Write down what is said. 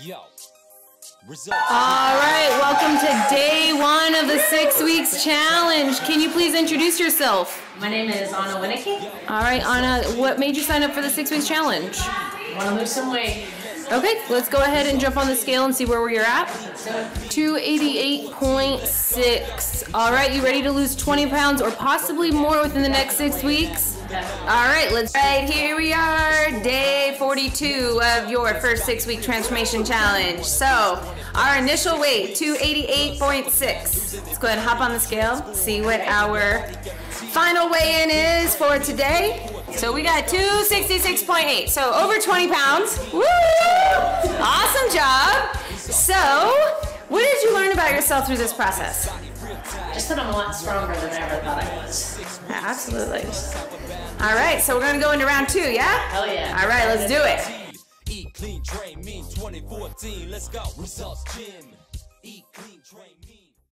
Yo. Results. All right, welcome to day one of the six weeks challenge. Can you please introduce yourself? My name is Ana Winicki. All right, Ana, what made you sign up for the six weeks challenge? Want to lose some weight. Okay, let's go ahead and jump on the scale and see where you're at. 288.6. All right, you ready to lose 20 pounds or possibly more within the next six weeks? All right, let's. Right here we are, day 42 of your first six week transformation challenge. So, our initial weight, 288.6. Let's go ahead and hop on the scale, see what our final weigh in is for today. So, we got 266.8, so over 20 pounds. Woo! Awesome job. So, what did you learn about yourself through this process? Just that I'm a lot stronger than I ever thought I was. Absolutely. All right, so we're gonna go into round two, yeah? Hell yeah. All right, let's do it. Eat clean, train mean 2014. Let's go. Results gym. Eat clean, train mean.